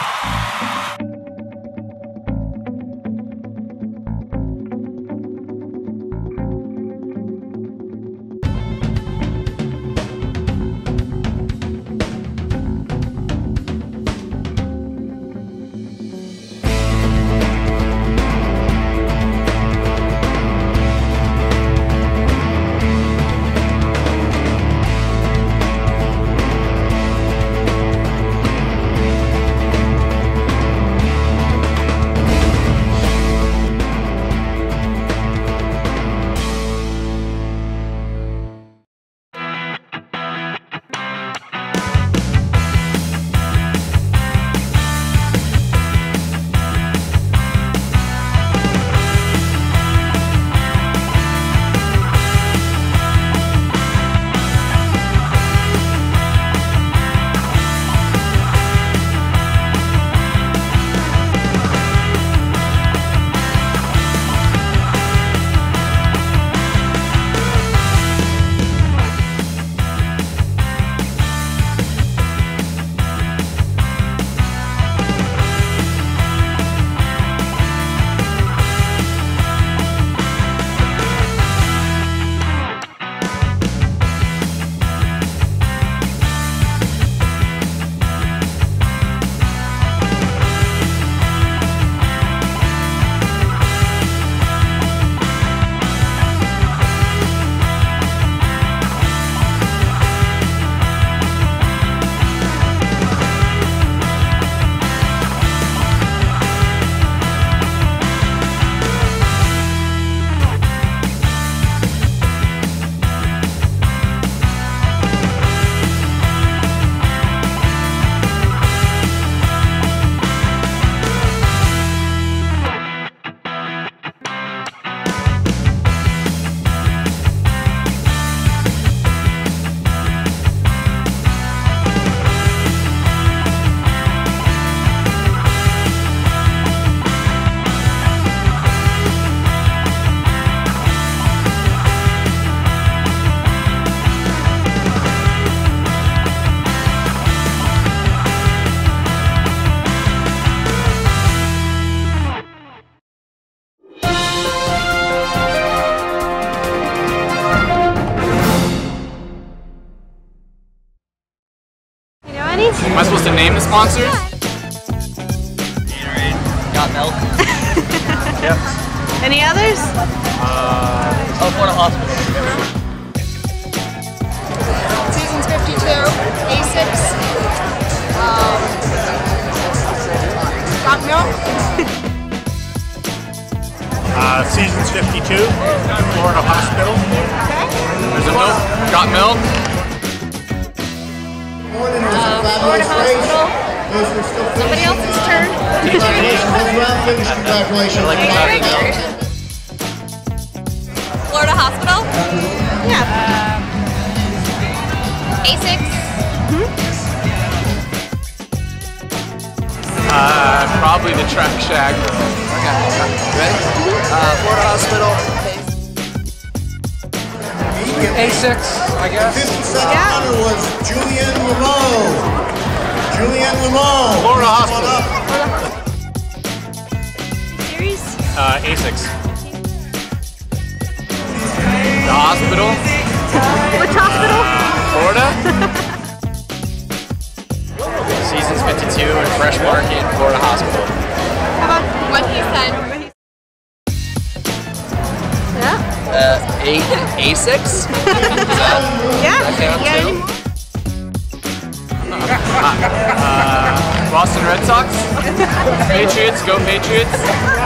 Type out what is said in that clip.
Yeah. Am I supposed to name the sponsors? Gatorade. Got milk. Yep. Any others? Oh, Florida Hospital. Seasons 52, A6, um, got milk. Uh, Seasons 52, Florida Hospital. There's a milk. Got milk. Florida Hospital. Somebody else's turn. Congratulations. Florida Hospital. Yeah. A6. Uh, probably the track shack. Okay, Ready? Uh, Florida Hospital. A6, I guess. 5700 was Julian Lamont. Julian Lamont. Florida Hospital. Series? Uh, A6. The hospital. Which hospital? Florida. Seasons 52 and Fresh Market, Florida Hospital. How about What he said. yeah? Uh, A A6. Yeah. count More? Boston Red Sox. Patriots. Go Patriots.